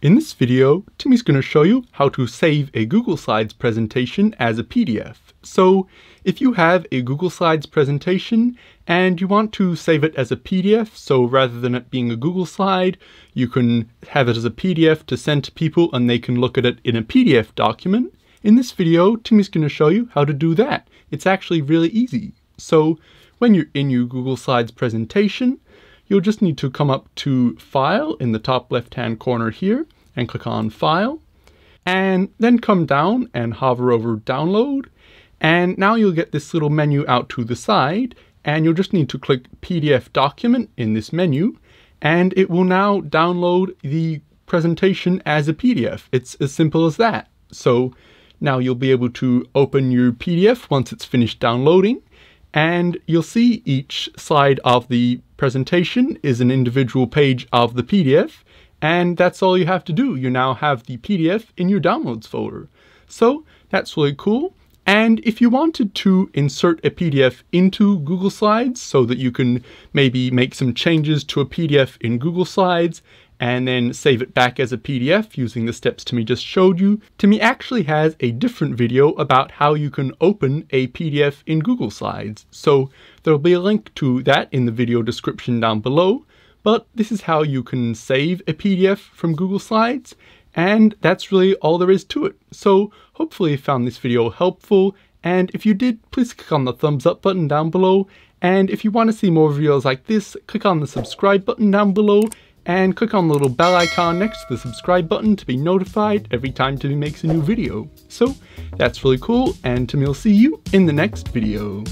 In this video, Timmy's going to show you how to save a Google Slides presentation as a PDF. So if you have a Google Slides presentation and you want to save it as a PDF, so rather than it being a Google slide, you can have it as a PDF to send to people and they can look at it in a PDF document. In this video, Timmy's going to show you how to do that. It's actually really easy. So when you're in your Google Slides presentation, you'll just need to come up to File in the top left hand corner here and click on File. And then come down and hover over Download. And now you'll get this little menu out to the side. And you'll just need to click PDF Document in this menu. And it will now download the presentation as a PDF. It's as simple as that. So now you'll be able to open your PDF once it's finished downloading and you'll see each slide of the presentation is an individual page of the PDF, and that's all you have to do. You now have the PDF in your downloads folder. So that's really cool. And if you wanted to insert a PDF into Google Slides so that you can maybe make some changes to a PDF in Google Slides and then save it back as a PDF using the steps Timmy just showed you, Timmy actually has a different video about how you can open a PDF in Google Slides. So there'll be a link to that in the video description down below, but this is how you can save a PDF from Google Slides, and that's really all there is to it. So hopefully you found this video helpful, and if you did, please click on the thumbs up button down below, and if you want to see more videos like this, click on the subscribe button down below, and click on the little bell icon next to the subscribe button to be notified every time Timmy makes a new video. So that's really cool and will see you in the next video.